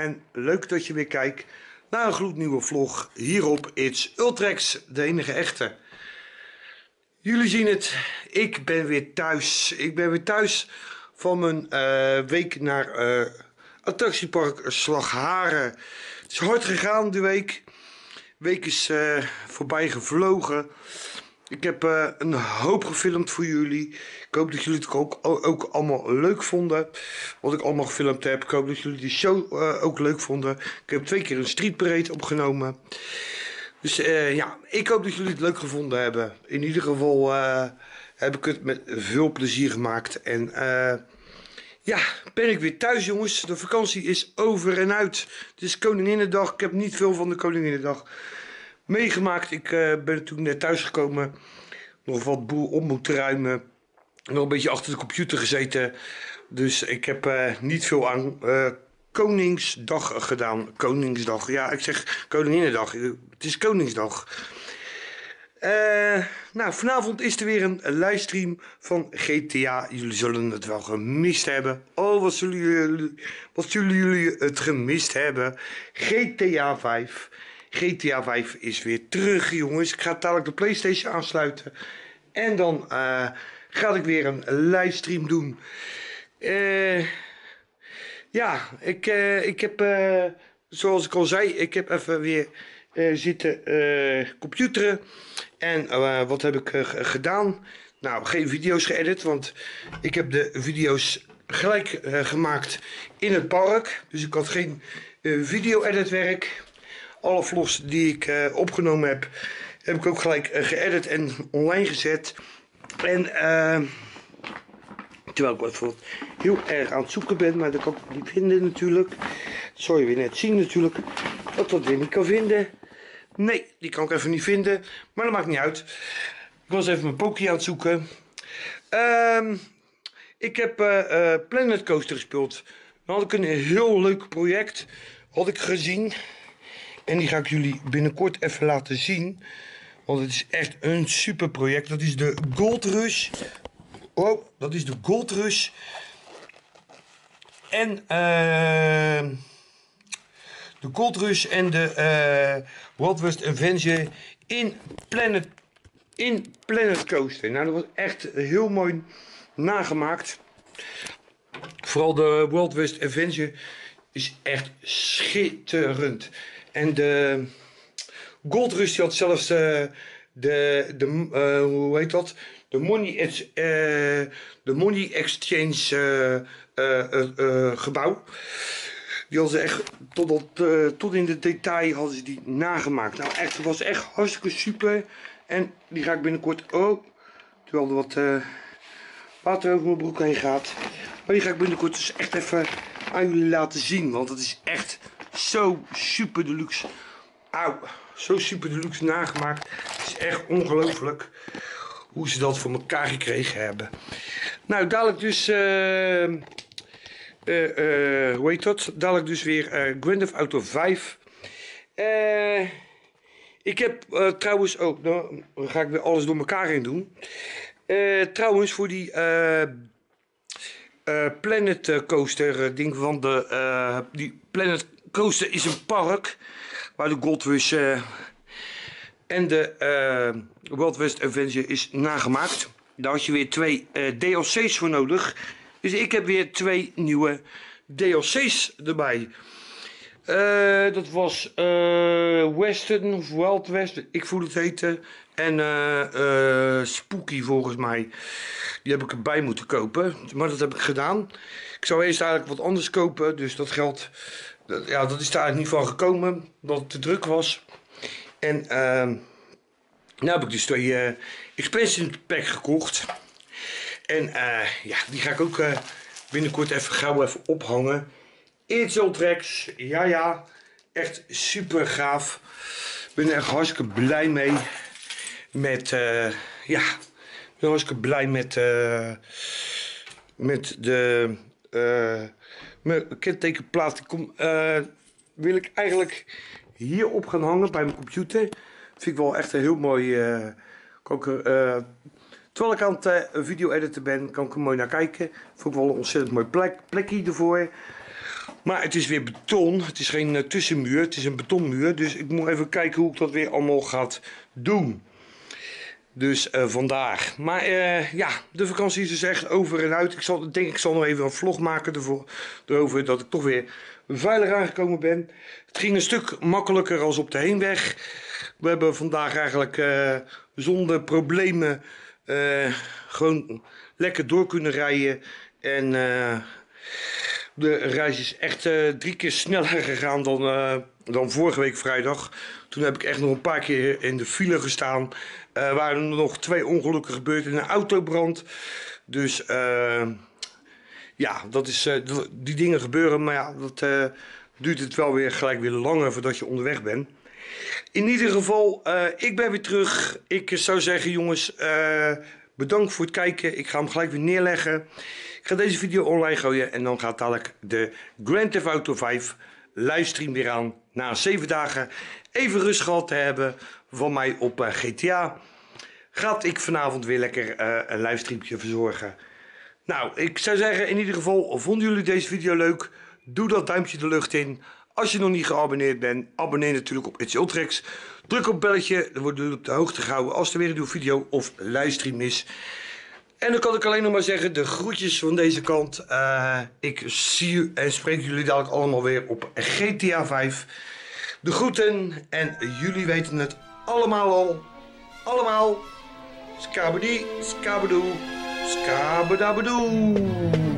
En leuk dat je weer kijkt naar een gloednieuwe vlog hier op It's Ultrex, de enige echte. Jullie zien het, ik ben weer thuis. Ik ben weer thuis van mijn eh, week naar eh, attractiepark Slagharen. Het is hard gegaan de week. De week is eh, voorbij gevlogen. Ik heb eh, een hoop gefilmd voor jullie. Ik hoop dat jullie het ook, ook allemaal leuk vonden. Wat ik allemaal gefilmd heb. Ik hoop dat jullie de show eh, ook leuk vonden. Ik heb twee keer een street parade opgenomen. Dus eh, ja, ik hoop dat jullie het leuk gevonden hebben. In ieder geval heb ik het met veel plezier gemaakt. En ja, ben ik weer thuis jongens. De vakantie is over en uit. Het is Koninginnedag. Ik heb niet veel van de Koninginnedag meegemaakt. Ik eh, ben toen net thuisgekomen. Nog wat boel op moeten ruimen. Nog een beetje achter de computer gezeten. Dus ik heb eh, niet veel aan eh, Koningsdag gedaan. Koningsdag. Ja, ik zeg Koninginnedag. Het is Koningsdag. Nou, vanavond is er weer een livestream van GTA. Jullie zullen het wel gemist hebben. Oh, wat zullen jullie, wat zullen jullie het gemist hebben? GTA 5. GTA 5 is weer terug, jongens. Ik ga dadelijk de PlayStation aansluiten. En dan eh, ga ik weer een livestream doen. Eh. Ja, ik, eh, ik heb, zoals ik al zei, ik heb even weer zitten computeren. En wat heb ik gedaan? Nou, geen video's geëdit, want ik heb de video's gelijk gemaakt in het park. Dus ik had geen video-editwerk. Alle vlogs die ik eh, opgenomen heb, heb ik ook gelijk eh, geëdit en online gezet. En... eh Terwijl ik voor heel erg aan het zoeken ben, maar dat kan ik niet vinden natuurlijk. Dat zal je weer net zien natuurlijk, dat dat weer niet kan vinden. Nee, die kan ik even niet vinden, maar dat maakt niet uit. Ik was even mijn Pokie aan het zoeken. Ehm, ik heb eh, Planet Coaster gespeeld. Dan had ik een heel leuk project, had ik gezien. En die ga ik jullie binnenkort even laten zien. Want het is echt een super project. Dat is de Gold Rush. Oh, dat is de Gold Rush. En eh, de Gold Rush en de eh Wild West Avenger in Planet, in Planet Coaster. Nou, dat was echt heel mooi nagemaakt. Vooral de Wild West Avenger is echt schitterend. En de Gold Rush die had zelfs eh, de, de eh, hoe heet dat? De Money, eh, de money Exchange gebouw. Die hadden ze echt tot, tot in de detail hadden ze die nagemaakt. Nou echt, het was echt hartstikke super. En die ga ik binnenkort, oh, terwijl er wat water over mijn broek heen gaat. Maar die ga ik binnenkort dus echt even aan jullie laten zien. Want het is echt zo super deluxe. Auw, zo super deluxe nagemaakt. Het is echt ongelooflijk hoe ze dat voor elkaar gekregen hebben. Nou, dadelijk dus... eh, eh, eh, hoe heet dat? Dadelijk dus weer Grand Auto 5. Eh, ik heb trouwens ook... Nou, dan ga ik weer alles door elkaar heen doen. Trouwens, voor die... Planet Coaster ding van de... die Planet Coaster is een park... Waar de Gold Rush... eh, en de eh Wild West Avenger is nagemaakt. Daar had je weer twee eh, DLC's voor nodig. Dus ik heb weer twee nieuwe DLC's erbij. Dat was Western of Wild West, ik voel het heten. En Spooky volgens mij. Die heb ik erbij moeten kopen. Maar dat heb ik gedaan. Ik zou eerst eigenlijk wat anders kopen. Dus dat geld, ja, dat is daar eigenlijk niet van gekomen. Dat het te druk was. En ehm nu heb ik dus twee eh expansion pack gekocht. En eh, ja, die ga ik ook eh, binnenkort even gauw even ophangen. Ultrex, ja ja, echt super gaaf. Ik ben er echt hartstikke blij mee. Met, eh, ja, ik ben hartstikke blij met, met de mijn kentekenplaat. Eh, wil ik eigenlijk hierop gaan hangen bij mijn computer. vind ik wel echt een heel mooi. eh, er, eh, terwijl ik aan het eh, video editen ben, kan ik er mooi naar kijken. Vond ik wel een ontzettend mooi plek, plekje ervoor. Maar het is weer beton. Het is geen eh, tussenmuur. Het is een betonmuur. Dus ik moet even kijken hoe ik dat weer allemaal gaat doen. Dus eh, vandaar. Maar eh, ja, de vakantie is dus echt over en uit. Ik zal, denk ik zal nog even een vlog maken ervoor, erover dat ik toch weer veilig aangekomen ben. Het ging een stuk makkelijker als op de heenweg. We hebben vandaag eigenlijk eh, zonder problemen gewoon lekker door kunnen rijden. En de reis is echt drie keer sneller gegaan dan, dan vorige week vrijdag. Toen heb ik echt nog een paar keer in de file gestaan. Er waren er nog twee ongelukken gebeurd in een autobrand. Dus eh, ja, dat is, eh, die dingen gebeuren. Maar ja, dat eh, duurt het wel weer gelijk weer langer voordat je onderweg bent. In ieder geval, eh, ik ben weer terug. Ik zou zeggen, jongens, eh, bedankt voor het kijken. Ik ga hem gelijk weer neerleggen. Ik ga deze video online gooien en dan gaat dadelijk de Grand Theft Auto 5 livestream weer aan. Na 7 dagen even rust gehad te hebben van mij op eh, GTA. Gaat ik vanavond weer lekker eh, een livestreampje verzorgen. Nou, ik zou zeggen, in ieder geval, vonden jullie deze video leuk? Doe dat duimpje de lucht in. Als je nog niet geabonneerd bent, abonneer natuurlijk op It's Ultrex. Druk op belletje, dan worden jullie op de hoogte gehouden als er weer een nieuwe video of livestream is. En dan kan ik alleen nog maar zeggen, de groetjes van deze kant. Eh, ik zie u en spreek jullie dadelijk allemaal weer op GTA 5. De groeten en jullie weten het allemaal al. Allemaal. Skabedi, skabedoe, skabedabedoe.